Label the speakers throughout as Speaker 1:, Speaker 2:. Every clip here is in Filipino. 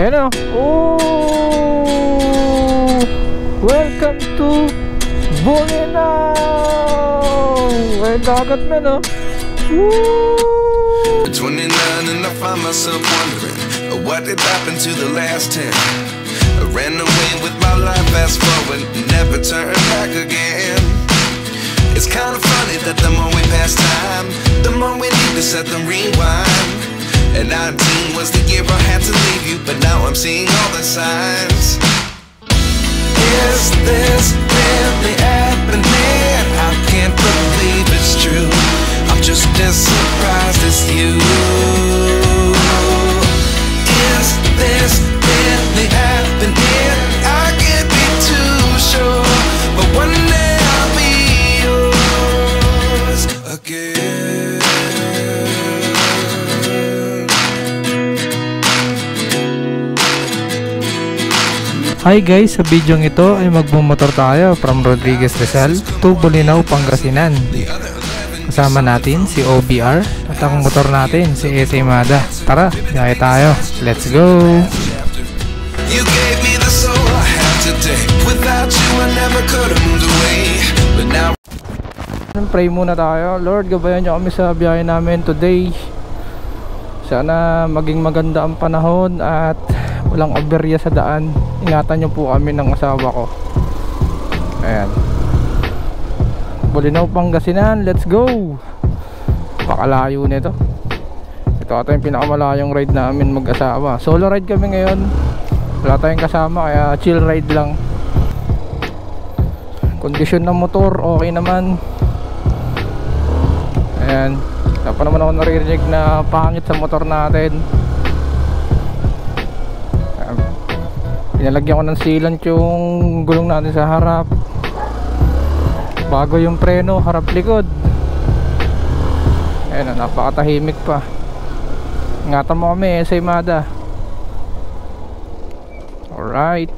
Speaker 1: Ayan. Oh! Welcome to Bolinao! Ay, dagat men o. Woo!
Speaker 2: 29 and I find myself wondering uh, what did happen to the last 10. I ran away with my life, fast forward, never back again. It's kind of funny that the more we pass time, the more we need to set rewind. And 19 was I had to leave you, but now I'm seeing all the signs. Is this really happening? I can't believe it's true. I'm just as surprised as you. Is this really happening?
Speaker 1: Hi guys, sa video ito ay magbumotor tayo from Rodriguez Rizal to Bolinao, Pangasinan. Kasama natin si OBR at ang motor natin si SA Mada. Tara, gaya tayo. Let's go!
Speaker 2: You gave me the soul I have today. Without you, I never could have moved away. But now
Speaker 1: Pray muna tayo. Lord, gabayan niyo kami sa biyahe namin today. Sana maging maganda ang panahon at walang aberya sa daan. Ingatan niyo po kami ng asawa ko. Ayan. Bulinaw, Pangasinan. Let's go! Pakalayo nito. Ito ata yung pinakamalayong ride namin mag-asawa. Solo ride kami ngayon. Wala tayong kasama kaya chill ride lang. Kondisyon ng motor, okay naman. Ayan. Wala naman ako naririnig na pangit sa motor natin. Pinalagyan ko ng sealant yung gulong natin sa harap. Bago yung preno, harap likod. Ayan, napakatahimik pa. Ingatan mo kami, SA Mada. Alright.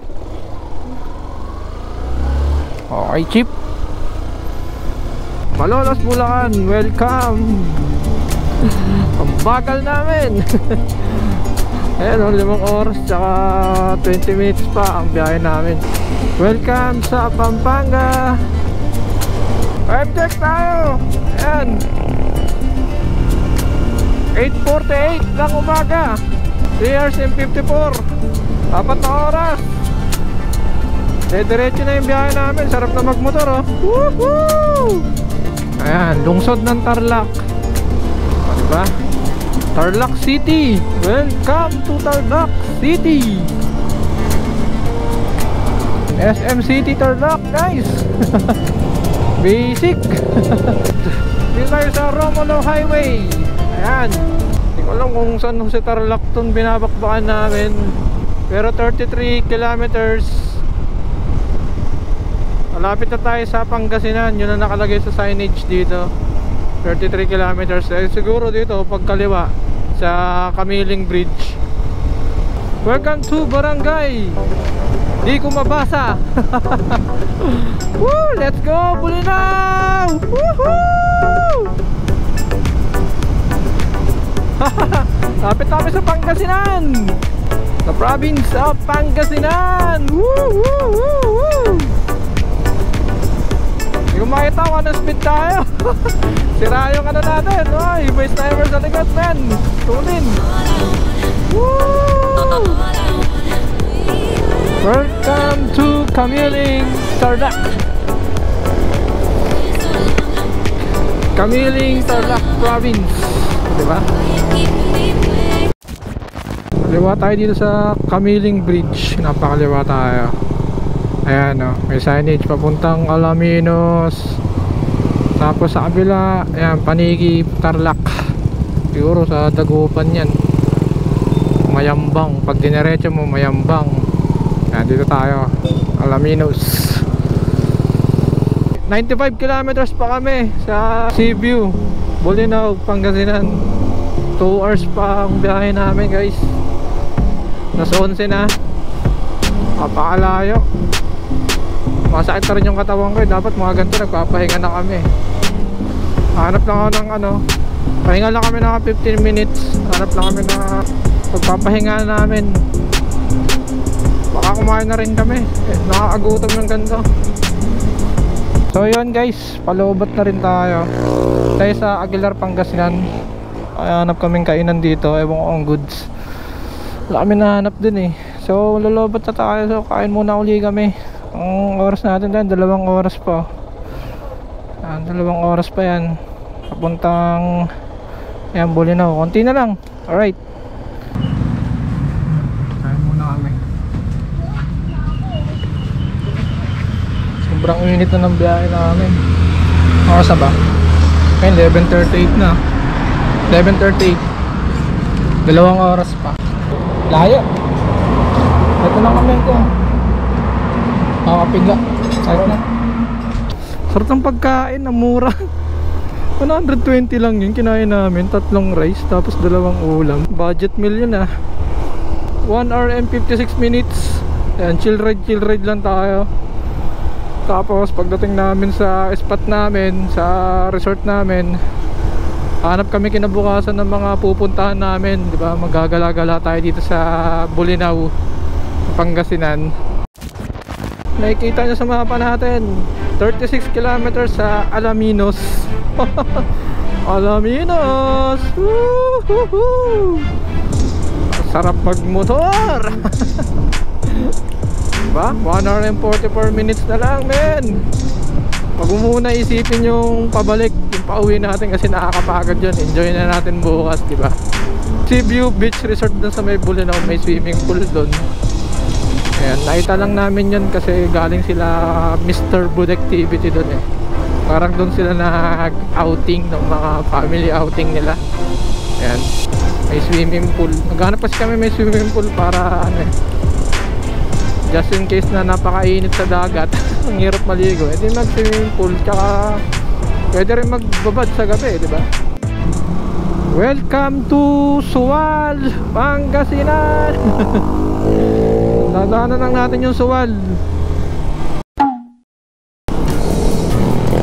Speaker 1: Okay, Chip. Malolos Bulacan, welcome! Ang bagal namin! Ayan o, limang oras tsaka 20 minutes pa ang biyahe namin. Welcome sa Pampanga! Vibe check tayo! Ayan! 8.48 ng umaga 3 hours and 54 Apat na oras Eh, diretso na yung biyahe namin Sarap na magmotor oh Woohoo! Ayan, lungsod ng Tarlac O, diba? Tarlac City. Welcome to Tarlac City. SM City Tarlac. Guys Basic. Dito tayo sa Romulo Highway. Ayan. Hindi ko alam kung saan sa Tarlac itong binabakbakan namin. Pero 33 kilometers. Malapit na tayo sa Pangasinan. Yun ang nakalagay sa signage dito 33 kilometers eh, Siguro dito pagkaliwa Sa Kamiling Bridge Welcome to Barangay Di ko mabasa Woo! Let's go Bulinaw! Woohoo! Lapit namin sa Pangasinan The province of Pangasinan Woo! Woo! Woo! Woo! Hindi ko makita kung anong speed tayo. Sira yung ano natin. Oy, may sniper sa likod man Tulin. Woo! Welcome to Kamiling Tarlac. Kamiling Tarlac Province. Diba? Kaliwa tayo dito sa Kamiling Bridge. Napakaliwa tayo Ayan o, may signage papuntang Alaminos. Tapos sa kabila Ayan, Panigi Tarlac. Siguro sa Dagupan yan. Mayambang. Pag dinerecho mo, Mayambang. Ayan, dito tayo. Alaminos. 95 kilometers pa kami sa Cebu Bolinao, Pangasinan. 2 hours pa ang biyahe namin guys. Nasa 11 na. Napakalayo Masakit na rin yung katawan ko eh. Dapat mga ganito nagpapahinga na kami. Hanap lang ako ng ano Pahinga lang kami ng 15 minutes. Hanap lang kami na Pagpapahinga namin. Baka kumain na rin kami. Eh, nakakagutom ng ganito. So yun guys. Palubot na rin tayo. Tayo sa Aguilar Pangasinan. Hanap kaming kainan dito. Ewan ko ang goods. Wala kami nahanap din eh. So lulobot na tayo. So kain muna uli kami ang oras natin dyan? Dalawang oras pa. Ah, dalawang oras pa yan. Papuntang yan Bulinaw konti na lang. Alright. Kain muna kami. Sobrang init na ng biyahe namin. Oras na ba? ngayon 11.38 na. 11.38 dalawang oras pa. Layo. Ito lang kami ko kakapiga sarap na. Sarap ng pagkain ang mura. 120 lang yun kinain namin. Tatlong rice tapos dalawang ulam. Budget meal yun ah. 1 hour and 56 minutes. Ayan, chill ride chill ride lang tayo. Tapos pagdating namin sa spot namin sa resort namin hanap kami kinabukasan ng mga pupuntahan namin. Di ba magagala-gala tayo dito sa Bulinaw Pangasinan nakikita nyo sa mapa natin. 36 kilometers sa Alaminos. Alaminos! Sarap magmotor! Diba? 1 hour and 44 minutes na lang men! Pag muna isipin yung pabalik, yung pauwi natin kasi nakakapagod yun. Enjoy na natin bukas, di ba? Seaview Beach Resort dun sa may Bulinaw, may swimming pool dun. Ayan, nakita lang namin yun kasi galing sila Mr. Good Activity dun eh. Parang dun sila nag-outing ng mga family outing nila. Ayan, may swimming pool. Naghanap kasi kami may swimming pool para ano eh, just in case na napakainit sa dagat ang hirap maligo edi mag swimming pool tsaka pwede rin magbabad sa gabi di ba welcome to Suwal Pangasinan dadaanan lang natin yung Suwal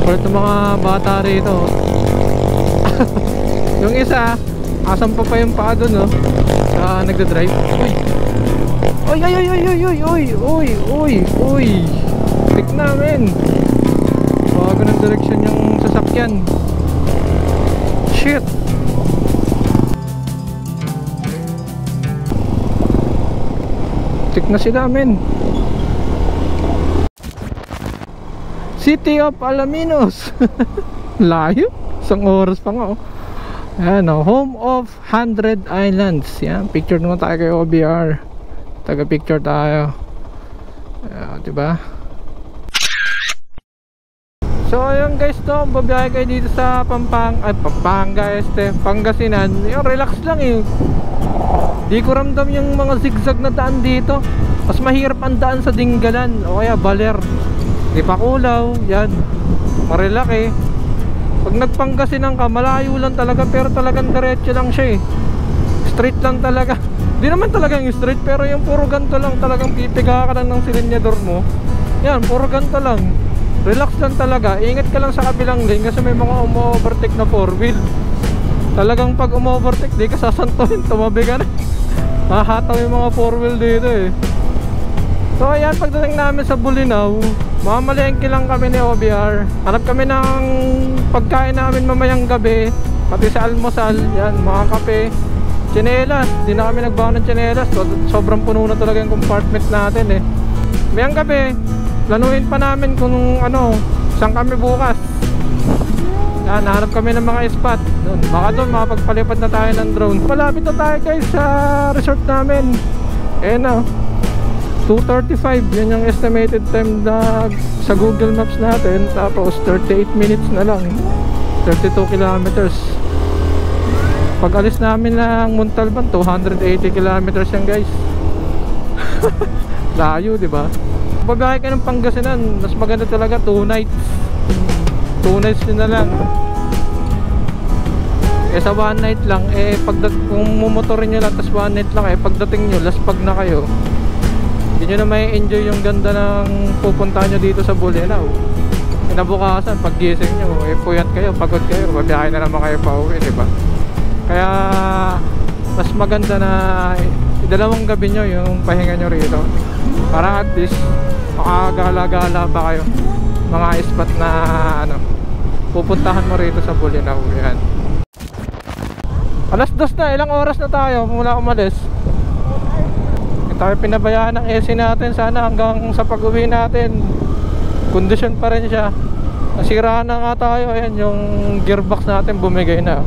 Speaker 1: Kulit ng mga bata rito yung isa asan pa pa yung paa dun no uh, nagda-drive Uy! Oy, oy, oy, oy, oy, oy, oy, oy, oy. Tik namin. Bago ng direksyon yung sasakyan. Shit. Na sila men. City of Alaminos. Layo. Isang oras pa nga oh. Ayan oh, home of 100 islands. Yan, picture naman tayo kay OBR taga picture tayo uh, diba so ayun guys to babiyahe kayo dito sa Pampang ay Pampanga este Pangasinan yung relax lang eh di ko ramdam yung mga zigzag na daan dito mas mahirap ang daan sa Dinggalan o kaya Baler di pa kulaw yan marilaki pag nagpangasinan ka malayo lang talaga pero talagang diretso lang siya eh straight lang talaga Di naman talagang straight pero yung puro ganto lang talagang pipiga ka lang ng silinyador mo. Yan, puro ganto lang. Relax lang talaga. Ingat ka lang sa kabilang lane kasi may mga umo-overtake na four wheel. Talagang pag umo-overtake, di ka sasantuhin, tumabi ka na. Mahataw yung mga four wheel dito eh. So ayan, pagdating namin sa Bulinaw, mamalengke lang kami ni OBR. Hanap kami ng pagkain namin mamayang gabi, pati sa almusal, yan, mga kape Chinelas, di na kami nagbawa ng chinelas so, Sobrang puno na talaga yung compartment natin eh Mayang gabi, planuhin pa namin kung ano, saan kami bukas Yan, nahanap kami ng mga spot. Doon. Baka doon makapagpalipad na tayo ng drone. Malapit na tayo guys sa resort namin. Eh na 2.35, yun yung estimated time na sa Google Maps natin. Tapos 38 minutes na lang. 32 kilometers. Pag alis namin ng Montalban 280 kilometers yan guys. Layo ba? Babiyahe ka ng Pangasinan mas maganda talaga 2 nights 2 nights din na lang. Eh sa 1 night lang eh pag kung mumotorin nyo lang tas 1 night lang eh pagdating nyo last pag na kayo hindi nyo na may enjoy yung ganda ng pupunta nyo dito sa Bulinaw kinabukasan pag gising nyo eh puyat kayo pagod kayo babiyahe na naman kayo pa uwi di ba? Kaya mas maganda na dalawang gabi nyo yung pahinga nyo rito. Para at least makagala-gala pa kayo. Mga spot na ano, pupuntahan mo rito sa Bulinaw. Yan. Alas dos na, ilang oras na tayo mula umalis. Hindi tayo pinabayaan ng AC natin sana hanggang sa pag-uwi natin. Kondisyon pa rin siya. Nasira na nga tayo. Ayan, yung gearbox natin bumigay na.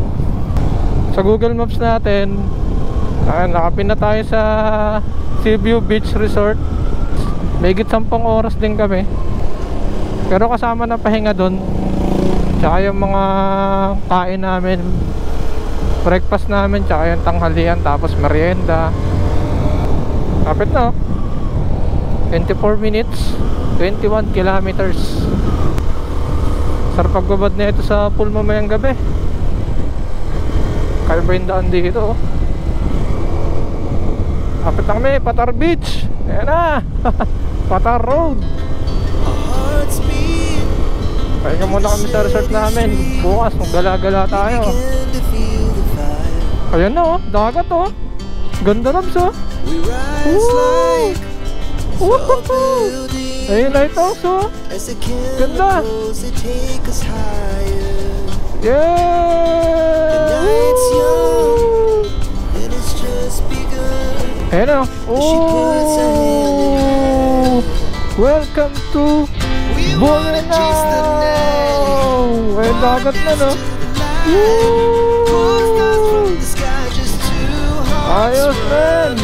Speaker 1: Sa Google Maps natin, ayan, nakapin na tayo sa Seaview Beach Resort. May 10 oras din kami. Pero kasama na pahinga doon. Tsaka yung mga kain namin, breakfast namin, tsaka yung tanghalian, tapos merienda. Kapit na. oh. 24 minutes, 21 kilometers. Sarap pagbabad na ito sa pool mamayang gabi. Kaya ba yung daan dito? oh? Kapit na kami, Patar Beach. Ayan na. Patar Road. Pahinga muna kami sa resort namin. Bukas, maggala-gala tayo. Ayan na oh, dagat oh. Ganda nabs oh. Woo! Woohoo! Ayun lighthouse oh. Ganda. Yeah! Woo! Ayan oh. Oh! Welcome to Bolinao! Ayun dagat na no. Woo! Ayos man!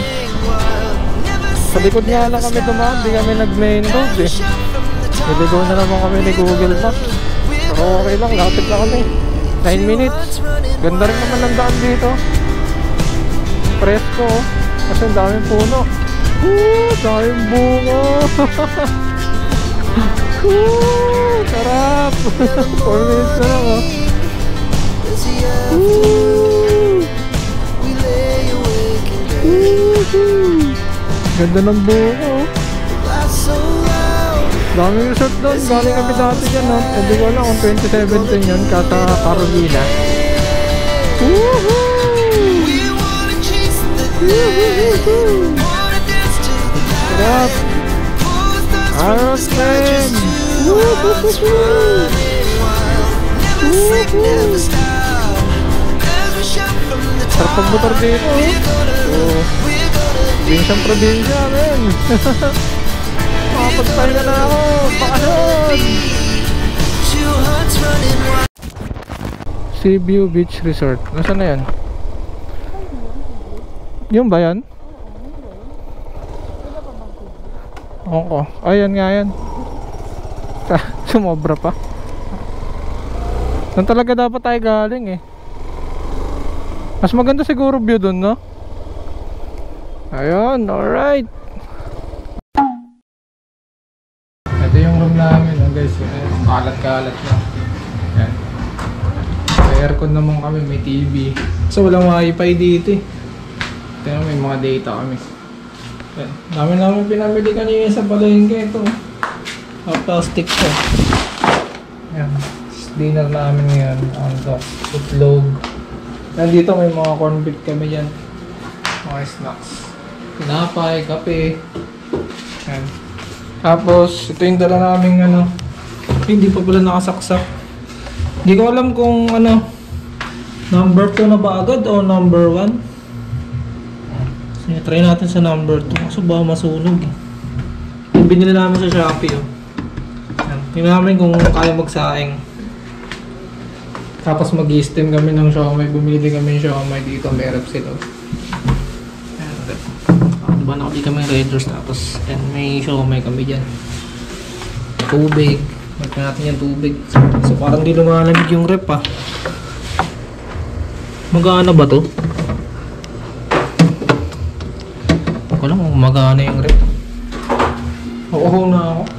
Speaker 1: Sa likod nga lang kami dumaan, di kami nag main road eh. Niligaw na naman kami ni Google Maps. Pero okay lang, lapit na kami. 9 minutes. Ganda rin naman ang daan dito. Presko oh. Kasi ang daming puno. Woo! Daming bungo! Woo! Sarap! 4 minutes na lang oh. Woo! Woohoo! Ganda ng bungo oh. Daming resort doon. Galing kami dati dyan no. Hindi ko alam kung 2017 yun. Kasa Carolina. Woohoo! Sarap! Ayos men! Woohoo! Sarap pagmotor dito oh. Oh. Binsang probinsya men! Makapagpahinga na ako! Bakasyon! Seaview Beach Resort. Nasaan na yan? Yung ba yan? Oo. Ayan nga yan. Sumobra pa. Doon talaga dapat tayo galing eh. Mas maganda siguro view doon, no? Ayun, alright. Ito yung room namin, oh guys. Ayan, Kalat-kalat na. Yan. May aircon naman kami, may TV. So walang wifi dito eh. May mga data kami. Yan. Dami namin pinamili kanina sa palengke ito. Mga plastic to. Yan. Tapos Dinner namin ngayon. Ang. Itlog. Nandito may mga corn beef kami dyan. Mga snacks. Pinapay, kape. Yan. Tapos, ito yung dala namin ano. Hindi pa pala nakasaksak. Hindi ko alam kung ano. Number 2 na ba agad o number 1? Sige, try natin sa number 2. Kaso ba masunog eh. Yung binili namin sa Shopee oh. Tingnan namin kung kaya magsaing. Tapos mag steam kami ng siomay. Bumili kami ng siomay dito. May rep sila. Diba nakabili kami ng Red Doors. Tapos and may siomay kami dyan. Tubig. Magpapin natin yung tubig. So parang di lumalamig yung rep ah. Magana ba to? Ako lang kung magana yung rep. Oo na ako.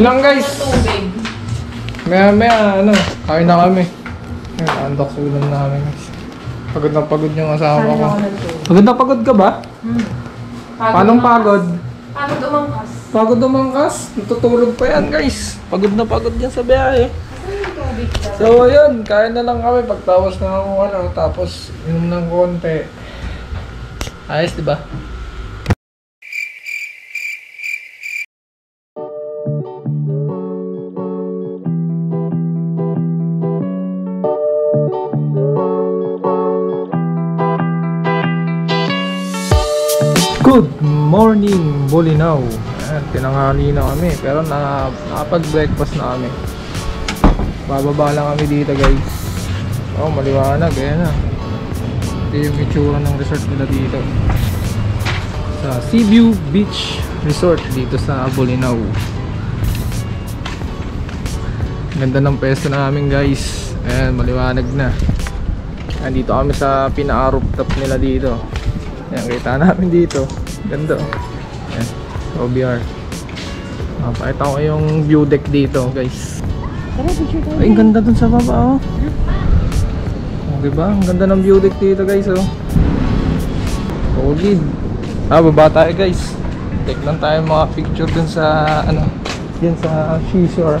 Speaker 1: Lang guys. Maya maya ano, kain na kami. Ayun, andok sa ulam namin guys. Pagod na pagod yung asawa ko. Pagod na pagod ka ba? Paanong pagod?
Speaker 3: Paano dumangkas?
Speaker 1: Pagod umangkas. Natutulog pa yan guys. Pagod na pagod yan sa biyahe. So ayun, kain na lang kami pagtawas na ako ano, tapos inom ng konti. Ayos, di ba? Good morning, Bolinaw. Ayan, tinanghali na kami. Pero na, nakapag-breakfast na kami. Bababa lang kami dito, guys. Oh, maliwanag. Ayan na. Ito yung itsura ng resort nila dito. Sa Seaview Beach Resort dito sa Bolinaw. Ganda ng pesto namin, guys. Ayan, maliwanag na. Andito kami sa pinaka-rooftop nila dito. Yan, kita namin dito. Ganda oh. Yan, OBR. Ah, pakita ko yung view deck dito, guys. Ay, ang ganda dun sa baba, oh. Oh, diba? Ang ganda ng view deck dito, guys, oh. Solid. Ah, baba tayo, guys. Take lang tayo mga picture dun sa, ano, dyan sa seashore.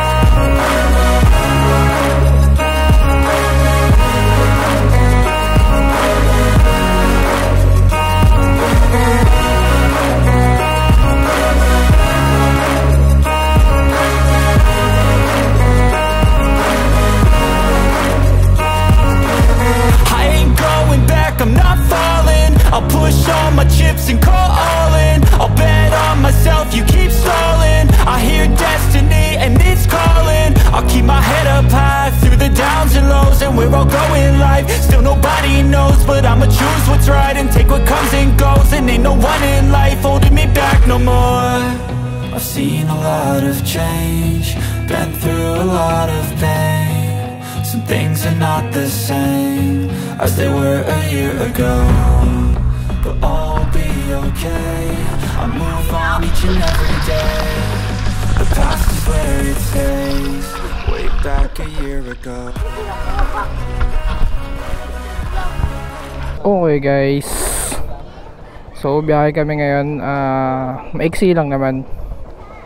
Speaker 4: Back a year ago. Okay
Speaker 1: guys. So biyahe kami ngayon. Ah Maiksi lang naman.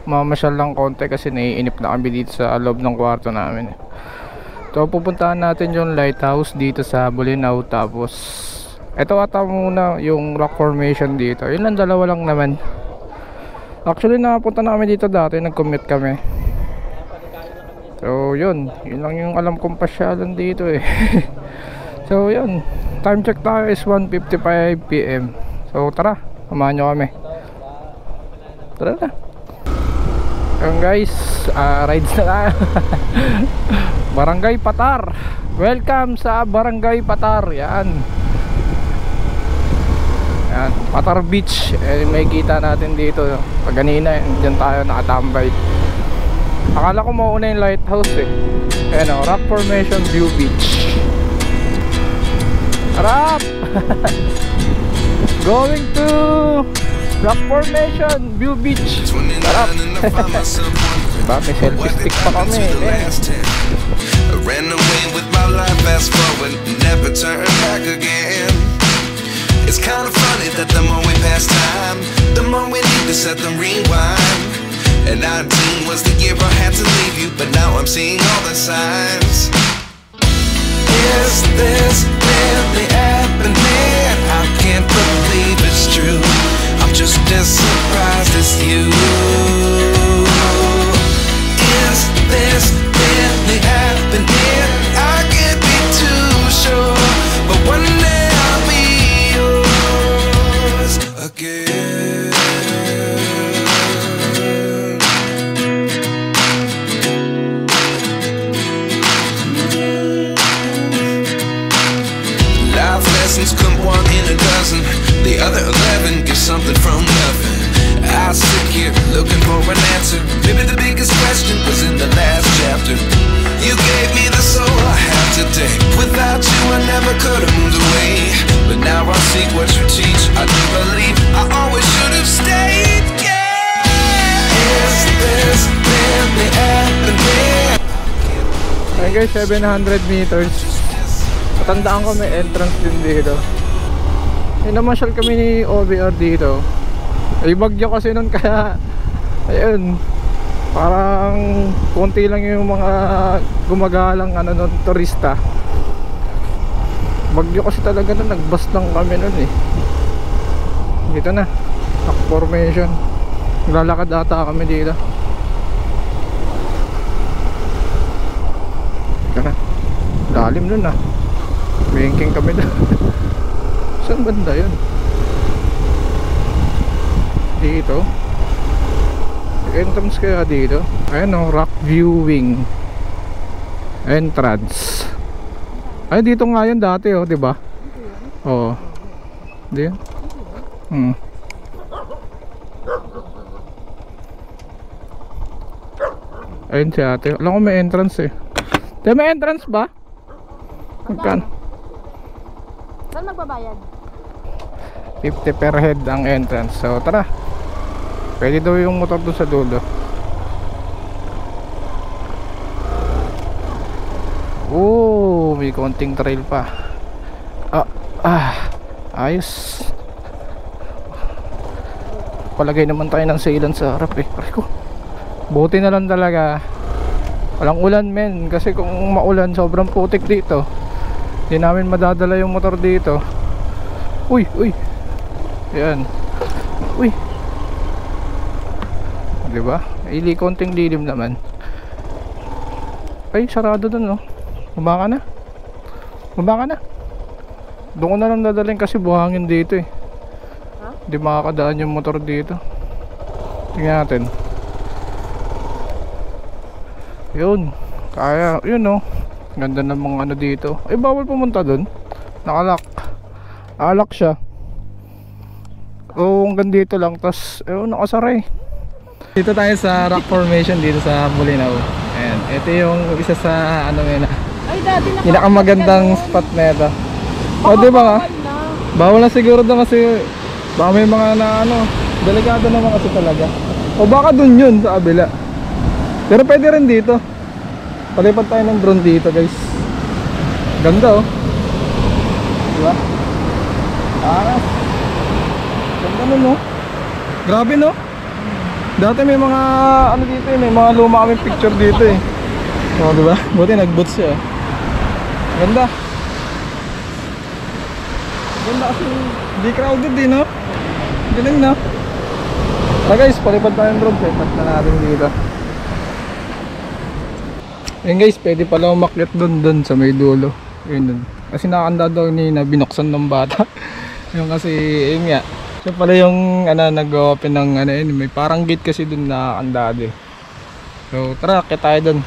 Speaker 1: Mamasyal lang konti kasi naiinip na kami dito sa loob ng kwarto namin. So pupuntahan natin yung lighthouse dito sa Bulinaw Tapos Ito ata muna yung rock formation dito. Yun lang dalawa lang naman. Actually nakapunta na kami dito dati. Nag-commute kami So yun. Yun lang yung alam kong pasyalan dito eh. So yun. Time check tayo is 1.55pm So tara. Samahan nyo kami. Tara na. Ayun guys. Ah, Rides na tayo. Barangay Patar. Welcome sa Barangay Patar. Yan. Yan. Patar Beach. Eh, May kita natin dito. Pag kanina Diyan tayo nakatambay Akala ko mauna yung lighthouse eh Ayan o Rock Formation View Beach Harap! Going to Rock Formation View Beach
Speaker 2: 29
Speaker 1: Harap! Diba? May selfie stick pa kami eh.
Speaker 2: last 10? I ran away with my life, fast forward, never turn back again. It's kind of funny that the more we pass time, the more we need to set them rewind. And 19 was the year I had to leave you, but now I'm seeing all the signs. Is this really happening? I can't believe it's true. I'm just as surprised as you. Is this really happening? I can't be too sure, but one day I'll be yours. lessons The other eleven give something from nothing. I sit here looking for an answer. Maybe the biggest question was in the last chapter. You gave me the soul I have today. Without you, I never could have moved away. But now I see what you teach. I do believe I always should have stayed. Yeah. Is this really happening?
Speaker 1: Guys, 700 meters. Ko may entrance din dito. Eh, namasyal kami ni OBR dito. Ay, bagyo kasi nun kaya, ayun, parang konti lang yung mga gumagalang ano nun, turista. Bagyo kasi talaga nun, nagbas lang kami nun eh. Dito na, rock formation. Naglalakad ata kami dito. Teka na. Lalim nun ah. Winking kami doon. Saan banda yun? Dito. Entrance kaya dito. Ayan o, rock viewing. Entrance. Ay, dito nga yun dati oh, di ba? Oo. Di yun? Hmm. Ayun si ate. Alam ko may entrance eh. Di may entrance ba? Magkano?
Speaker 3: Saan magbabayad?
Speaker 1: 50 per head ang entrance. So tara. Pwede daw yung motor doon sa dulo. Oh, may konting trail pa. Ah, ah, ayos. Palagay naman tayo ng sailan sa harap eh. Ko. Buti na lang talaga. Walang ulan men kasi kung maulan sobrang putik dito. Hindi namin madadala yung motor dito. Uy, uy. Yan. Uy. 'Di ba? Ili konting dilim naman. Ay, sarado doon, no. Bumaba ka na. Bumaba ka na. Doon ko na lang dadalhin kasi buhangin dito eh. Hindi makakadaan yung motor dito. Tingnan natin. Yun. Kaya, yun no. Ganda ng mga ano dito. Ay, bawal pumunta doon. Nakalak. Alak siya. Oo, hanggang dito lang. Tapos, ayun, nakasaray. Dito tayo sa rock formation dito sa Bulinaw. Ayan. Ito yung isa sa ano yun na.
Speaker 3: Ay, dati na
Speaker 1: Pinakamagandang spot na ito. O, di ba nga? Bawal na siguro doon kasi baka may mga na ano, delikado naman kasi talaga. O baka dun yun sa kabila. Pero pwede rin dito. Palipad tayo ng drone dito guys. Ganda oh. Diba? Ah. Ganda nun no. Grabe no. Dati may mga ano dito eh, may mga luma kami picture dito eh. O diba? Buti nag-boots siya. eh. Ganda. Ganda kasi di crowded din no. Galing no. Ah guys, palipad tayo ng drone. Palipad na natin dito. Ayun guys, pwede pala umakyat doon doon sa may dulo. Ayun doon. Kasi nakakanda daw ni na binuksan ng bata. yung kasi, ayun nga. Siya pala yung ano, nag-open ng ano. May parang gate kasi doon na eh. So tara, kaya tayo doon.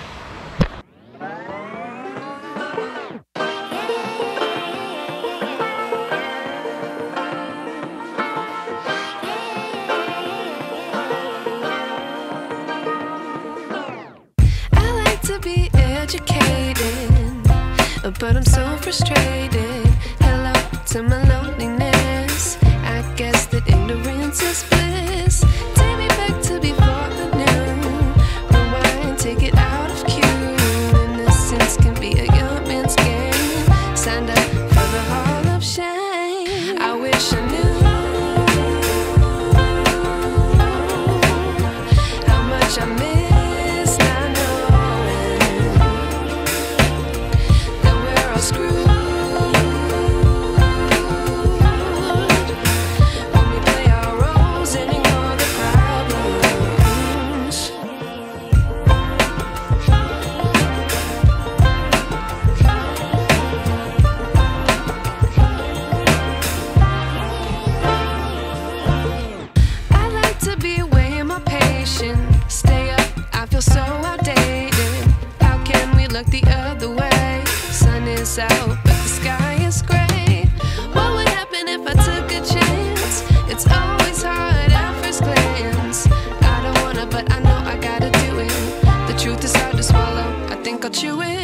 Speaker 5: you
Speaker 1: in.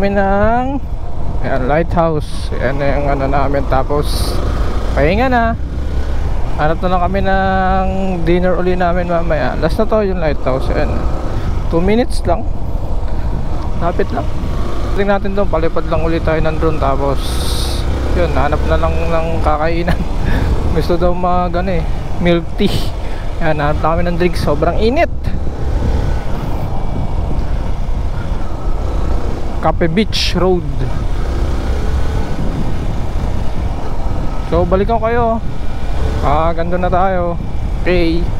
Speaker 1: Kami ng ayan, lighthouse. Ayan na yung ano namin. Tapos, pahinga na. Hanap na lang kami ng dinner uli namin mamaya. Last na to yung lighthouse. Ayan. 2 minutes lang. Lapit lang. Tingnan natin doon. Palipad lang ulit tayo drone. Tapos, yun. Hanap na lang ng kakainan. Gusto daw mag ano eh, milk tea. Ayan, hanap na ng drink. Sobrang init. Cape Beach Road. So, balikan ko kayo. Ah, ganda na tayo. Okay.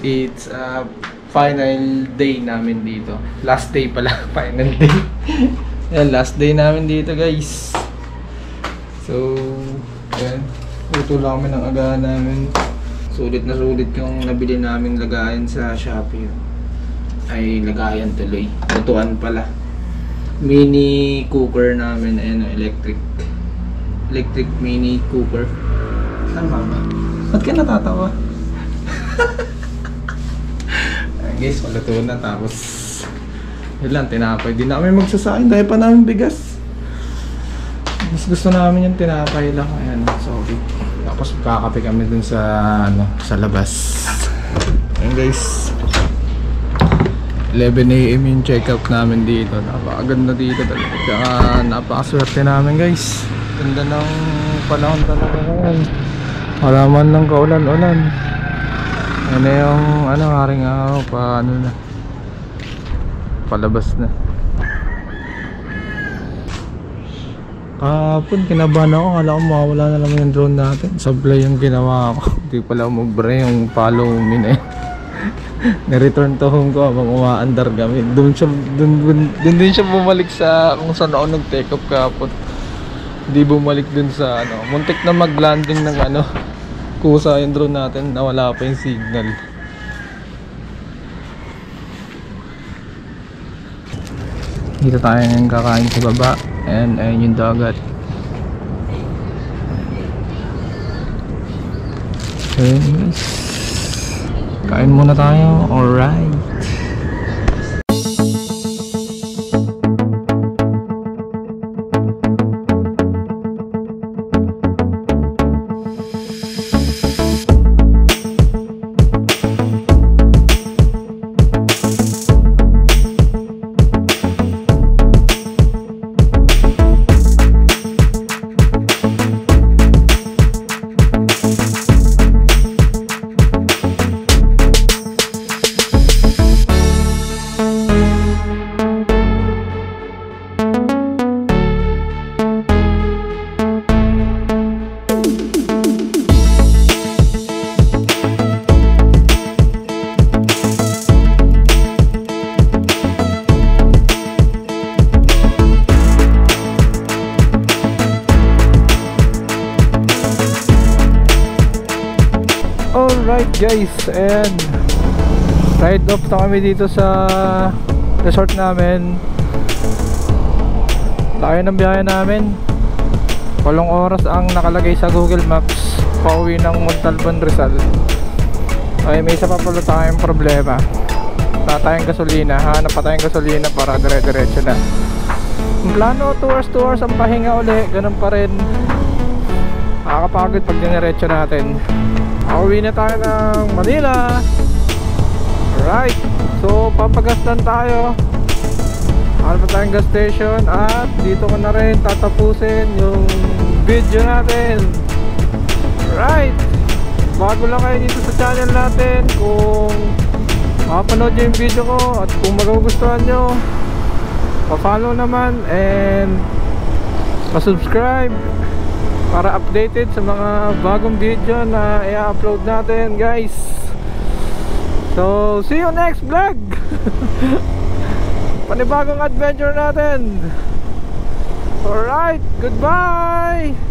Speaker 1: It's uh, final day namin dito. Last day pala, final day. Yan, last day namin dito guys. So, yan Luto lang kami ng agahan namin. Sulit na sulit yung nabili naming lagayan sa Shopee. Ay, lagayan tuloy. Lutuan pala. Mini cooker namin, ayun, electric. Electric mini cooker. Tama ba? Ba't ka natatawa? Guys, maluto na tapos yun lang, tinapay. Di namin magsasain dahil pa namin bigas. Mas gusto namin yung tinapay lang. Ayan, sorry. Tapos kakape kami dun sa, ano, sa labas. Ayan guys. 11am yung check-out namin dito. Napakaganda dito talaga. Tsaka napakaswerte namin guys. Ganda ng panahon talaga ngayon. Wala man ng kaulan-ulan. Ano yung ano, haring araw pa ano na. Palabas na. Kahapon, kinabahan ako. Kala ko mawawala na lang yung drone natin. Sablay yung ginawa ko. Hindi pala umubra yung follow me na yun. Ni-return to home ko habang umaandar kami. Doon siya, doon, doon, doon din siya bumalik sa kung saan ako nag-take off kahapon. Hindi bumalik dun sa ano. Muntik na mag-landing ng ano. Kusa yung drone natin. Nawala pa yung signal. Dito tayo ngayon kakain sa baba. And ayun yung dagat. So yun guys. Kain muna tayo. Alright. Guys and ride off na kami dito sa resort namin. Layo ng biyahe namin. Walong oras ang nakalagay sa google maps. Pauwi ng Montalban Rizal. Ay may isa pa pala tayong problema. Wala tayong gasolina. Hanap pa tayong gasolina para dire diretso na. Ang plano 2 hours 2 hours ang pahinga uli. Ganun pa rin. Nakakapagod pag diniretso natin Pauwi na tayo ng Manila. Alright. So papagastan tayo. Pa tayong gas station At dito ko na rin tatapusin Yung video natin. Alright. Bago lang kayo dito sa channel natin Kung Makapanood nyo yung video ko At kung magugustuhan nyo Pa-follow naman And Pa-subscribe para updated sa mga bagong video na i-upload natin guys. So see you next vlog! Panibagong adventure natin! Alright goodbye